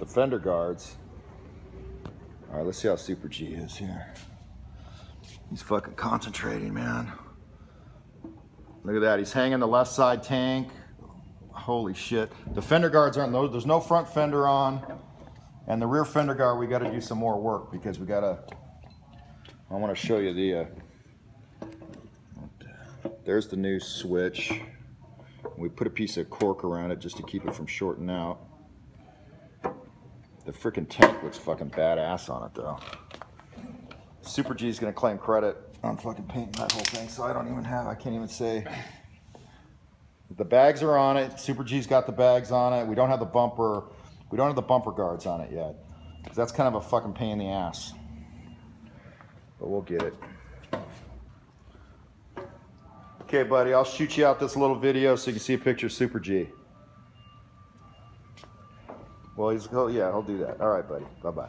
the fender guards. All right, let's see how Super G is here. He's fucking concentrating, man. Look at that, he's hanging the left side tank. Holy shit. The fender guards aren't, those. there's no front fender on. And the rear fender guard, we gotta do some more work because we gotta, I wanna show you the, uh, there's the new switch. We put a piece of cork around it just to keep it from shorting out. The freaking tank looks fucking badass on it though. Super G is gonna claim credit on fucking painting that whole thing, so I don't even have, I can't even say. The bags are on it. Super G's got the bags on it. We don't have the bumper, we don't have the bumper guards on it yet. Cause that's kind of a fucking pain in the ass. But we'll get it. Okay, buddy, I'll shoot you out this little video so you can see a picture of Super G. Well, he's, oh, yeah, he'll do that. All right, buddy. Bye-bye.